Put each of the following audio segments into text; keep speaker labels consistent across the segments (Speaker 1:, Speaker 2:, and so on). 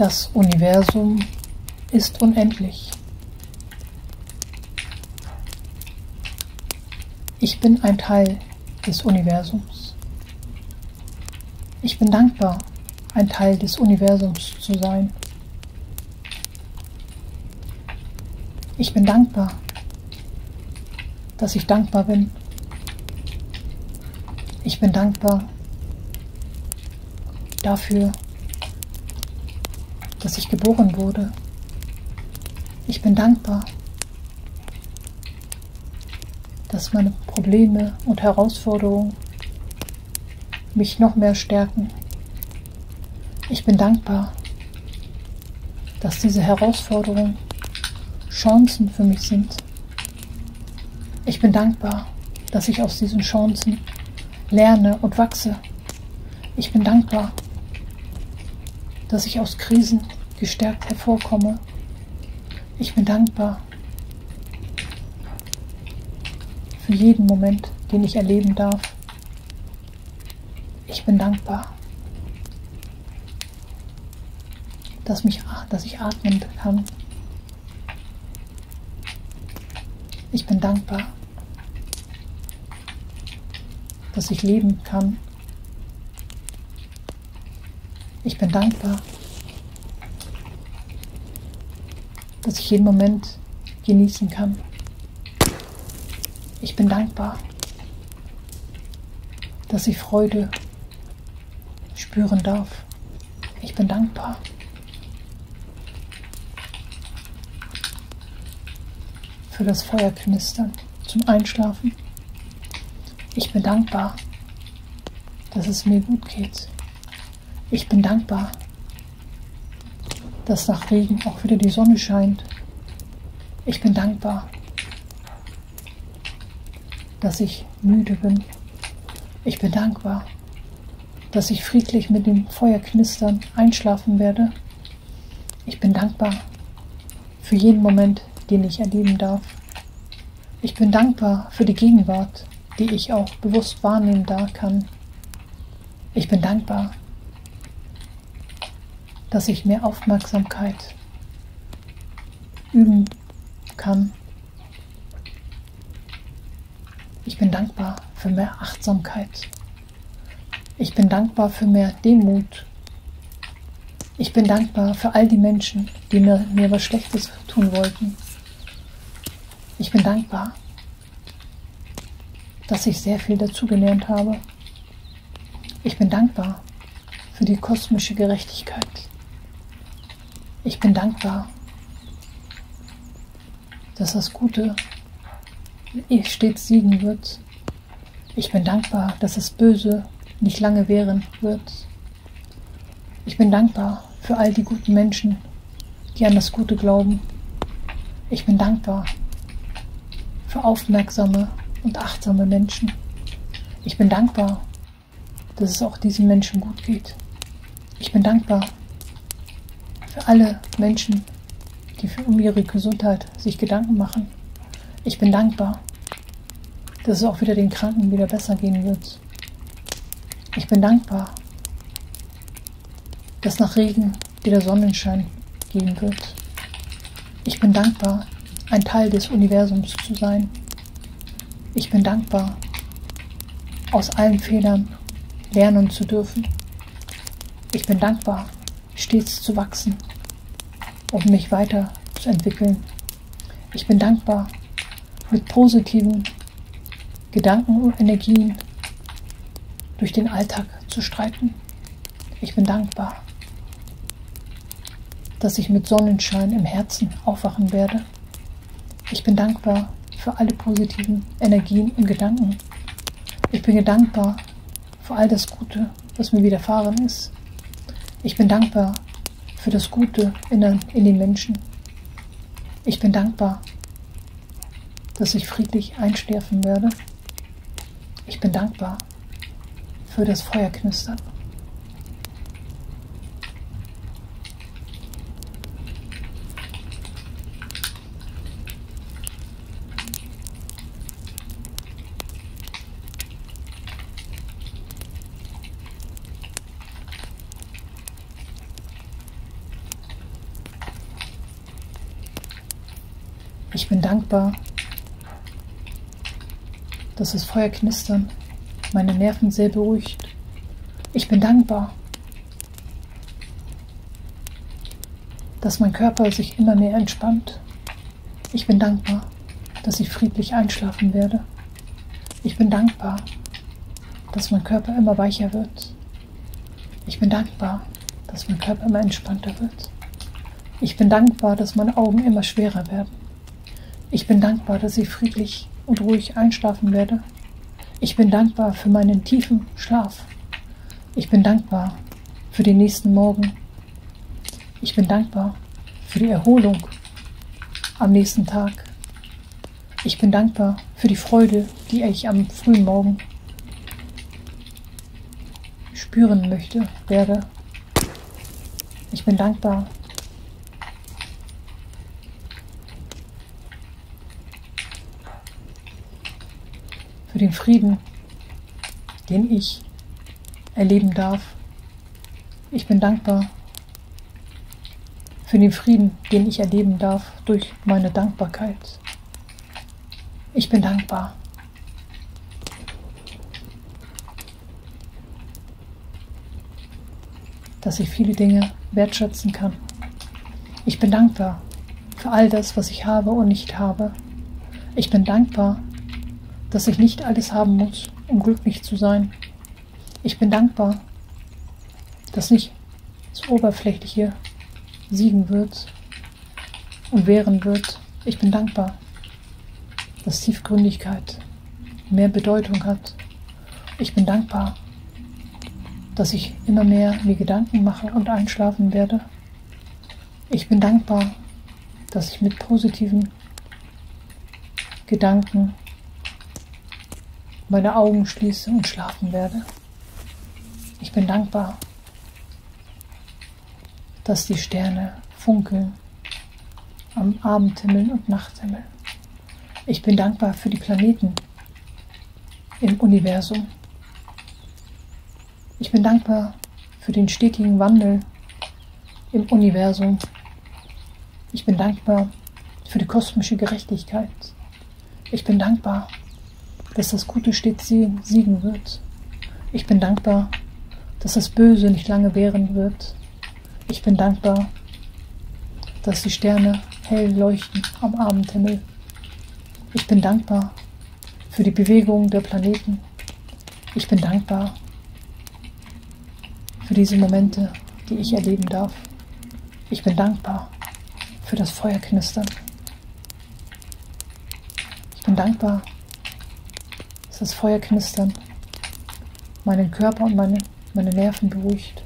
Speaker 1: Das Universum ist unendlich. Ich bin ein Teil des Universums. Ich bin dankbar, ein Teil des Universums zu sein. Ich bin dankbar, dass ich dankbar bin. Ich bin dankbar dafür, dass ich geboren wurde. Ich bin dankbar, dass meine Probleme und Herausforderungen mich noch mehr stärken. Ich bin dankbar, dass diese Herausforderungen Chancen für mich sind. Ich bin dankbar, dass ich aus diesen Chancen lerne und wachse. Ich bin dankbar, dass ich aus Krisen gestärkt hervorkomme. Ich bin dankbar für jeden Moment, den ich erleben darf. Ich bin dankbar, dass, mich, dass ich atmen kann. Ich bin dankbar, dass ich leben kann. Ich bin dankbar, dass ich jeden Moment genießen kann. Ich bin dankbar, dass ich Freude spüren darf. Ich bin dankbar. Für das Feuerknistern zum Einschlafen. Ich bin dankbar, dass es mir gut geht. Ich bin dankbar, dass nach Regen auch wieder die Sonne scheint. Ich bin dankbar, dass ich müde bin. Ich bin dankbar, dass ich friedlich mit dem Feuerknistern einschlafen werde. Ich bin dankbar für jeden Moment, den ich erleben darf. Ich bin dankbar für die Gegenwart, die ich auch bewusst wahrnehmen da kann. Ich bin dankbar dass ich mehr Aufmerksamkeit üben kann. Ich bin dankbar für mehr Achtsamkeit. Ich bin dankbar für mehr Demut. Ich bin dankbar für all die Menschen, die mir, mir was Schlechtes tun wollten. Ich bin dankbar, dass ich sehr viel dazugelernt habe. Ich bin dankbar für die kosmische Gerechtigkeit. Ich bin dankbar, dass das Gute stets siegen wird. Ich bin dankbar, dass das Böse nicht lange währen wird. Ich bin dankbar für all die guten Menschen, die an das Gute glauben. Ich bin dankbar für aufmerksame und achtsame Menschen. Ich bin dankbar, dass es auch diesen Menschen gut geht. Ich bin dankbar für alle Menschen, die um ihre Gesundheit sich Gedanken machen. Ich bin dankbar, dass es auch wieder den Kranken wieder besser gehen wird. Ich bin dankbar, dass nach Regen wieder Sonnenschein gehen wird. Ich bin dankbar, ein Teil des Universums zu sein. Ich bin dankbar, aus allen Fehlern lernen zu dürfen. Ich bin dankbar, stets zu wachsen und mich weiterzuentwickeln. Ich bin dankbar, mit positiven Gedanken und Energien durch den Alltag zu streiten. Ich bin dankbar, dass ich mit Sonnenschein im Herzen aufwachen werde. Ich bin dankbar für alle positiven Energien und Gedanken. Ich bin dankbar für all das Gute, was mir widerfahren ist. Ich bin dankbar für das Gute in, den Menschen. Ich bin dankbar, dass ich friedlich einschläfen werde. Ich bin dankbar für das Feuerknistern. Ich bin dankbar, dass das Feuer knistern meine Nerven sehr beruhigt. Ich bin dankbar, dass mein Körper sich immer mehr entspannt. Ich bin dankbar, dass ich friedlich einschlafen werde. Ich bin dankbar, dass mein Körper immer weicher wird. Ich bin dankbar, dass mein Körper immer entspannter wird. Ich bin dankbar, dass meine Augen immer schwerer werden. Ich bin dankbar, dass ich friedlich und ruhig einschlafen werde. Ich bin dankbar für meinen tiefen Schlaf. Ich bin dankbar für den nächsten Morgen. Ich bin dankbar für die Erholung am nächsten Tag. Ich bin dankbar für die Freude, die ich am frühen Morgen spüren möchte, werde. Ich bin dankbar den Frieden, den ich erleben darf. Ich bin dankbar für den Frieden, den ich erleben darf durch meine Dankbarkeit. Ich bin dankbar. dass ich viele Dinge wertschätzen kann. Ich bin dankbar für all das, was ich habe und nicht habe. Ich bin dankbar dass ich nicht alles haben muss, um glücklich zu sein. Ich bin dankbar, dass nicht das Oberflächliche siegen wird und wehren wird. Ich bin dankbar, dass Tiefgründigkeit mehr Bedeutung hat. Ich bin dankbar, dass ich immer mehr mir Gedanken mache und einschlafen werde. Ich bin dankbar, dass ich mit positiven Gedanken meine Augen schließe und schlafen werde. Ich bin dankbar, dass die Sterne funkeln am Abendhimmel und Nachthimmel. Ich bin dankbar für die Planeten im Universum. Ich bin dankbar für den stetigen Wandel im Universum. Ich bin dankbar für die kosmische Gerechtigkeit. Ich bin dankbar dass das Gute stets siegen wird. Ich bin dankbar, dass das Böse nicht lange währen wird. Ich bin dankbar, dass die Sterne hell leuchten am Abendhimmel. Ich bin dankbar für die Bewegung der Planeten. Ich bin dankbar für diese Momente, die ich erleben darf. Ich bin dankbar für das Feuerknistern. Ich bin dankbar das Feuerknistern meinen Körper und meine, meine Nerven beruhigt.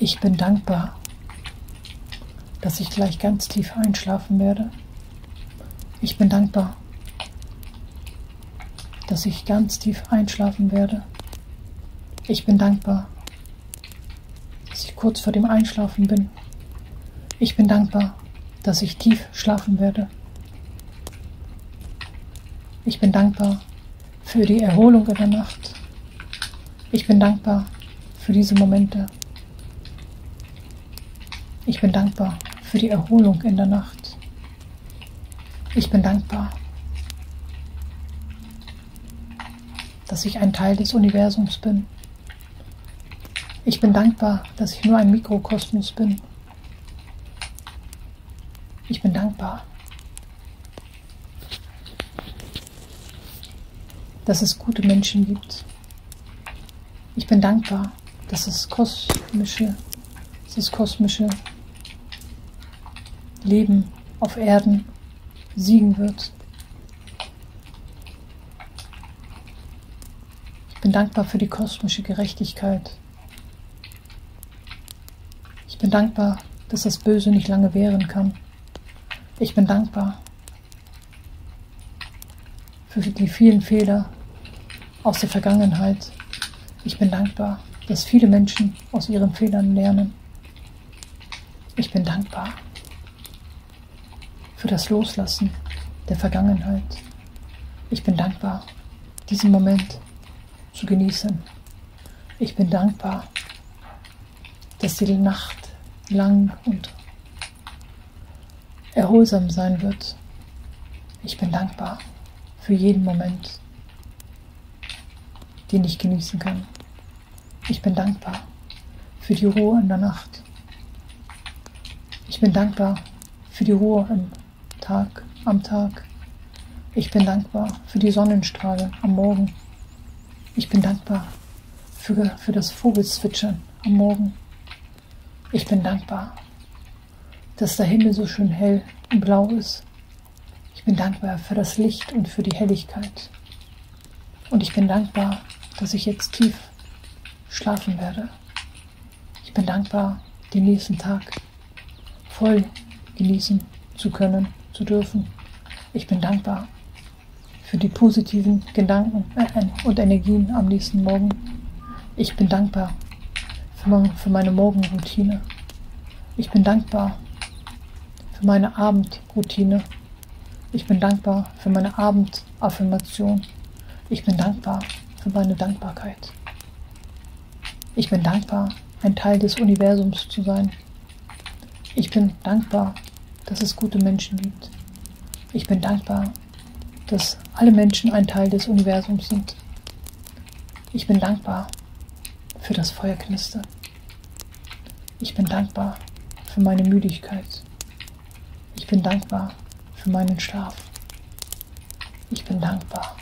Speaker 1: Ich bin dankbar, dass ich gleich ganz tief einschlafen werde. Ich bin dankbar, dass ich ganz tief einschlafen werde. Ich bin dankbar, dass ich kurz vor dem Einschlafen bin. Ich bin dankbar, dass ich tief schlafen werde. Ich bin dankbar für die Erholung in der Nacht. Ich bin dankbar für diese Momente. Ich bin dankbar für die Erholung in der Nacht. Ich bin dankbar, dass ich ein Teil des Universums bin. Ich bin dankbar, dass ich nur ein Mikrokosmos bin. Ich bin dankbar, dass es gute Menschen gibt. Ich bin dankbar, dass es kosmische, das kosmische Leben auf Erden siegen wird. Ich bin dankbar für die kosmische Gerechtigkeit. Ich bin dankbar, dass das Böse nicht lange wehren kann. Ich bin dankbar für die vielen Fehler, aus der Vergangenheit. Ich bin dankbar, dass viele Menschen aus ihren Fehlern lernen. Ich bin dankbar für das Loslassen der Vergangenheit. Ich bin dankbar, diesen Moment zu genießen. Ich bin dankbar, dass die Nacht lang und erholsam sein wird. Ich bin dankbar für jeden Moment, den ich genießen kann. Ich bin dankbar für die Ruhe in der Nacht. Ich bin dankbar für die Ruhe im Tag, am Tag. Ich bin dankbar für die Sonnenstrahlen am Morgen. Ich bin dankbar für, für das Vogelzwitschern am Morgen. Ich bin dankbar, dass der Himmel so schön hell und blau ist. Ich bin dankbar für das Licht und für die Helligkeit. Und ich bin dankbar dass ich jetzt tief schlafen werde. Ich bin dankbar, den nächsten Tag voll genießen zu können, zu dürfen. Ich bin dankbar für die positiven Gedanken äh, und Energien am nächsten Morgen. Ich bin dankbar für meine Morgenroutine. Ich bin dankbar für meine Abendroutine. Ich bin dankbar für meine Abendaffirmation. Ich bin dankbar für meine Dankbarkeit. Ich bin dankbar, ein Teil des Universums zu sein. Ich bin dankbar, dass es gute Menschen gibt. Ich bin dankbar, dass alle Menschen ein Teil des Universums sind. Ich bin dankbar für das Feuerknistern. Ich bin dankbar für meine Müdigkeit. Ich bin dankbar für meinen Schlaf. Ich bin dankbar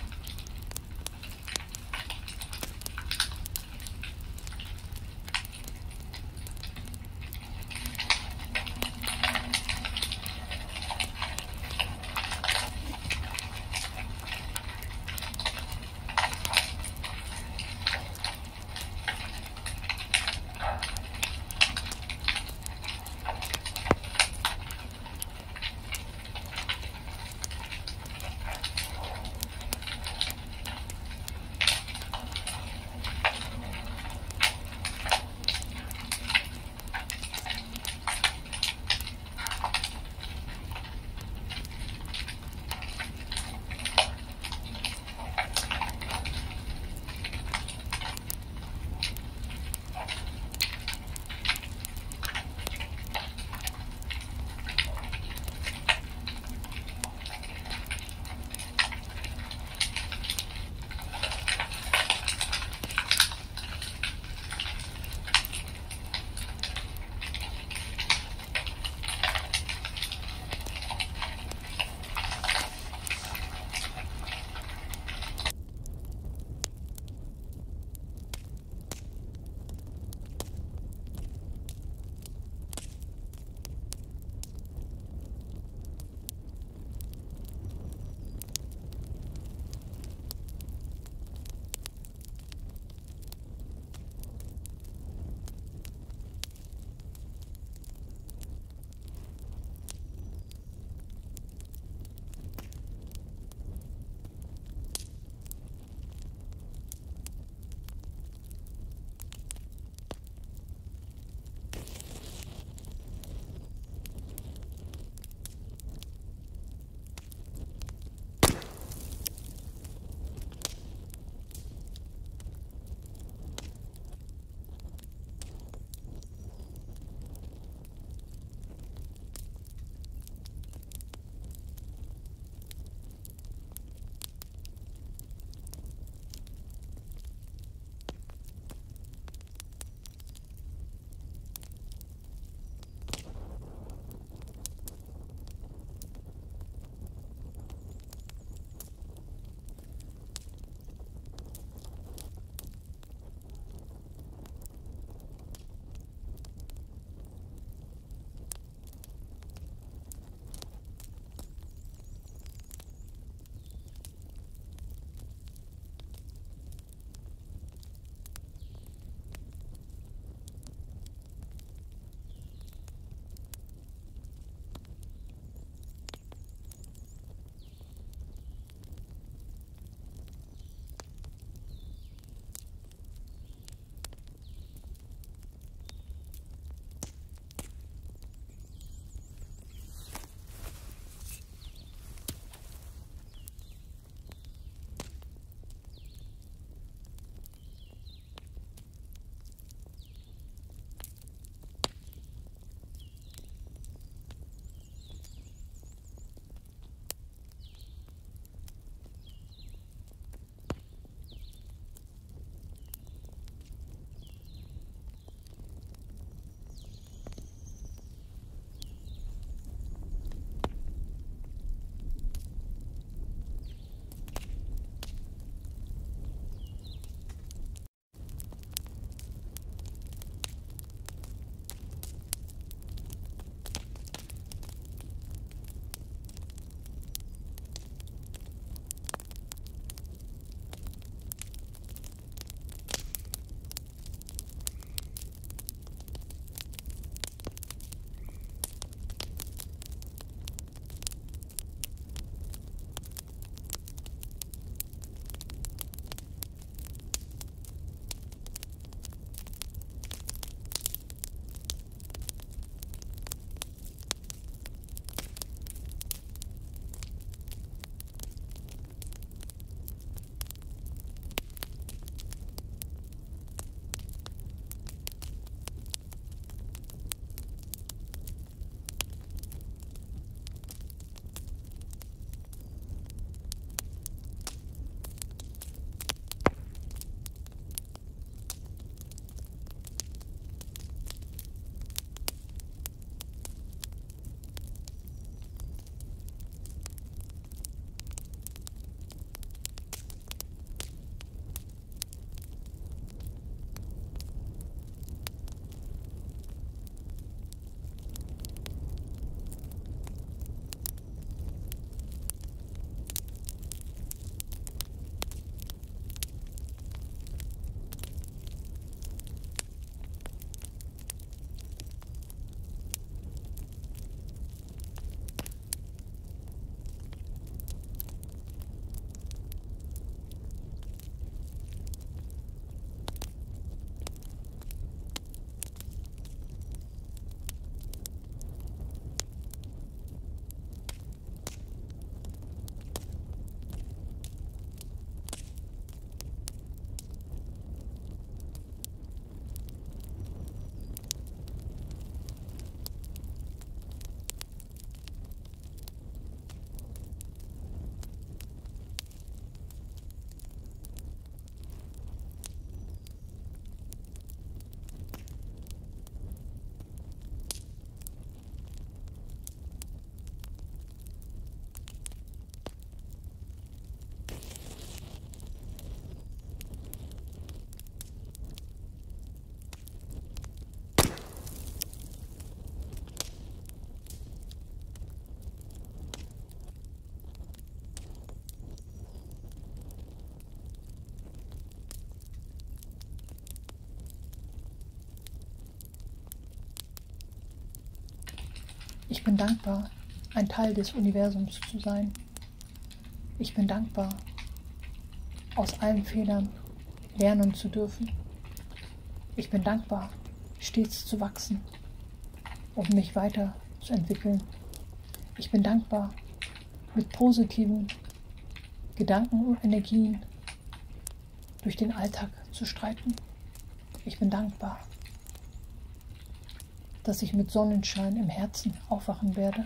Speaker 1: bin dankbar, ein Teil des Universums zu sein. Ich bin dankbar, aus allen Fehlern lernen zu dürfen. Ich bin dankbar, stets zu wachsen und mich weiterzuentwickeln. Ich bin dankbar, mit positiven Gedanken und Energien durch den Alltag zu streiten. Ich bin dankbar, dass ich mit Sonnenschein im Herzen aufwachen werde.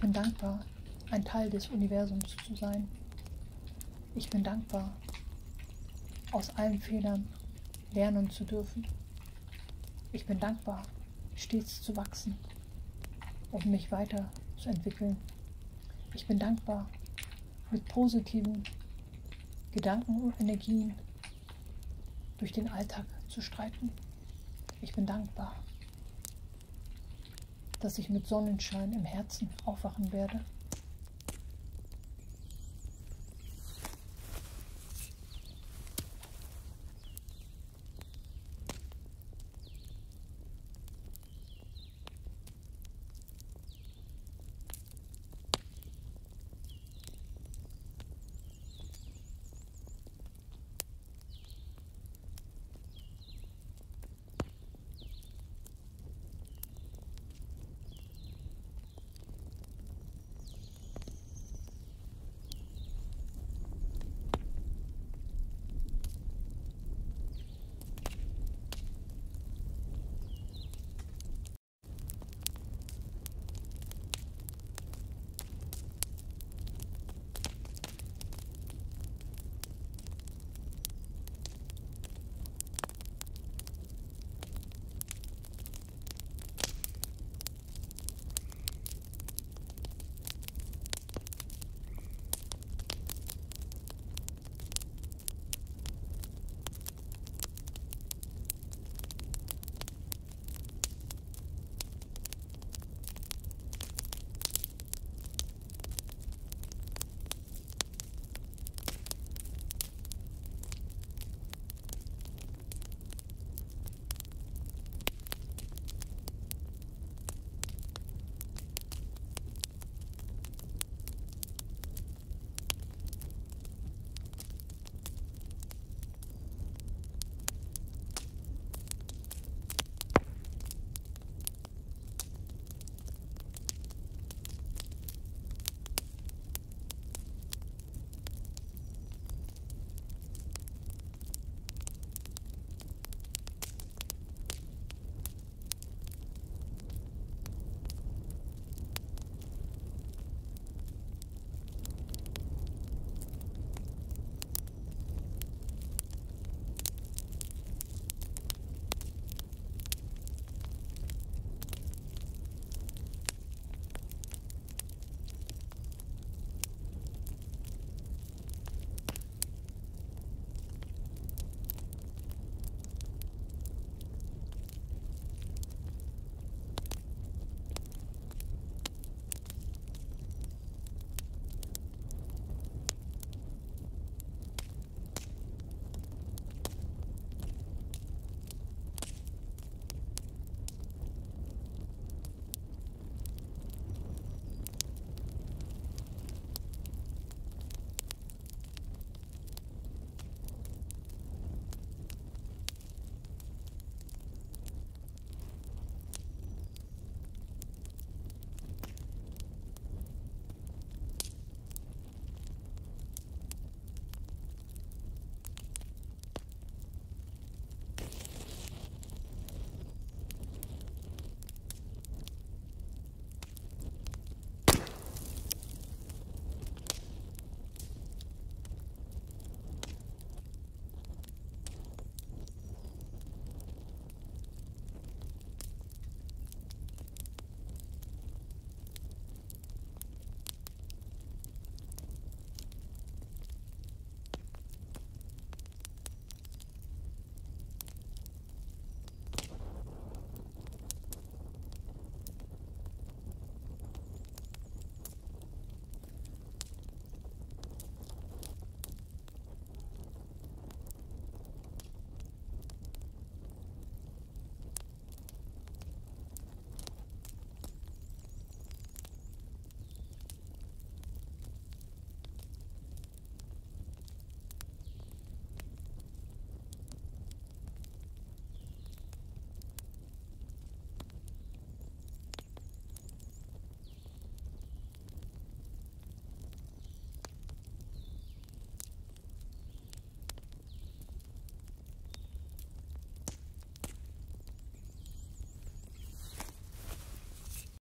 Speaker 1: Ich bin dankbar, ein Teil des Universums zu sein. Ich bin dankbar, aus allen Fehlern lernen zu dürfen. Ich bin dankbar, stets zu wachsen und mich weiterzuentwickeln. Ich bin dankbar, mit positiven Gedanken und Energien durch den Alltag zu streiten. Ich bin dankbar, dass ich mit Sonnenschein im Herzen aufwachen werde